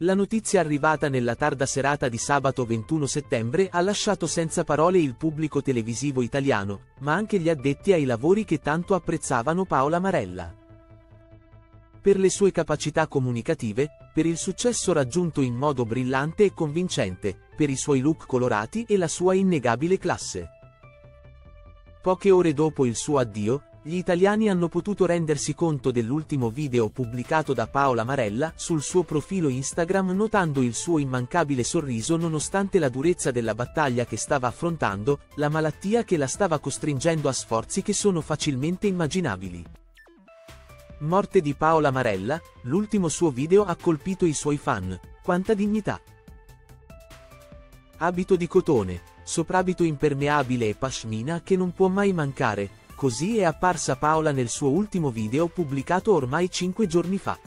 La notizia arrivata nella tarda serata di sabato 21 settembre ha lasciato senza parole il pubblico televisivo italiano, ma anche gli addetti ai lavori che tanto apprezzavano Paola Marella. Per le sue capacità comunicative, per il successo raggiunto in modo brillante e convincente, per i suoi look colorati e la sua innegabile classe. Poche ore dopo il suo addio, gli italiani hanno potuto rendersi conto dell'ultimo video pubblicato da Paola Marella sul suo profilo Instagram notando il suo immancabile sorriso nonostante la durezza della battaglia che stava affrontando, la malattia che la stava costringendo a sforzi che sono facilmente immaginabili. Morte di Paola Marella, l'ultimo suo video ha colpito i suoi fan, quanta dignità. Abito di cotone, soprabito impermeabile e pashmina che non può mai mancare, Così è apparsa Paola nel suo ultimo video pubblicato ormai 5 giorni fa.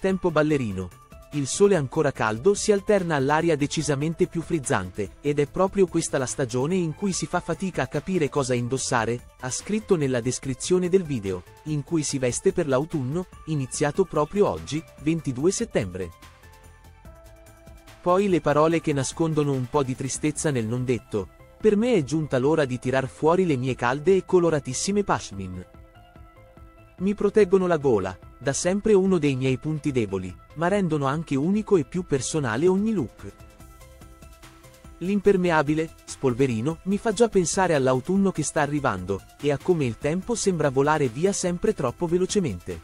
Tempo ballerino. Il sole ancora caldo si alterna all'aria decisamente più frizzante, ed è proprio questa la stagione in cui si fa fatica a capire cosa indossare, ha scritto nella descrizione del video, in cui si veste per l'autunno, iniziato proprio oggi, 22 settembre. Poi le parole che nascondono un po' di tristezza nel non detto, per me è giunta l'ora di tirar fuori le mie calde e coloratissime pashmin. Mi proteggono la gola, da sempre uno dei miei punti deboli, ma rendono anche unico e più personale ogni look. L'impermeabile, spolverino, mi fa già pensare all'autunno che sta arrivando, e a come il tempo sembra volare via sempre troppo velocemente.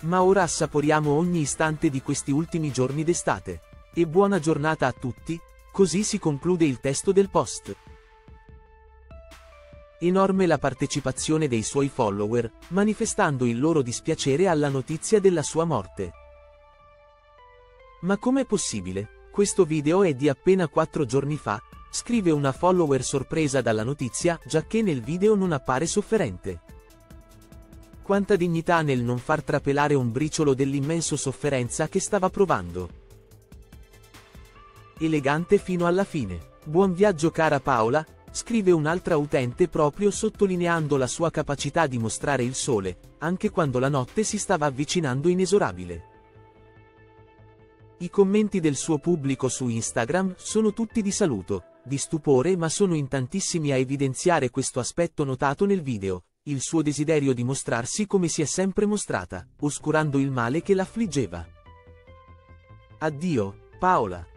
Ma ora assaporiamo ogni istante di questi ultimi giorni d'estate. E buona giornata a tutti, Così si conclude il testo del post. Enorme la partecipazione dei suoi follower, manifestando il loro dispiacere alla notizia della sua morte. Ma com'è possibile? Questo video è di appena 4 giorni fa, scrive una follower sorpresa dalla notizia, giacché nel video non appare sofferente. Quanta dignità nel non far trapelare un briciolo dell'immenso sofferenza che stava provando elegante fino alla fine. Buon viaggio cara Paola, scrive un'altra utente proprio sottolineando la sua capacità di mostrare il sole, anche quando la notte si stava avvicinando inesorabile. I commenti del suo pubblico su Instagram sono tutti di saluto, di stupore ma sono in tantissimi a evidenziare questo aspetto notato nel video, il suo desiderio di mostrarsi come si è sempre mostrata, oscurando il male che l'affliggeva. Addio, Paola.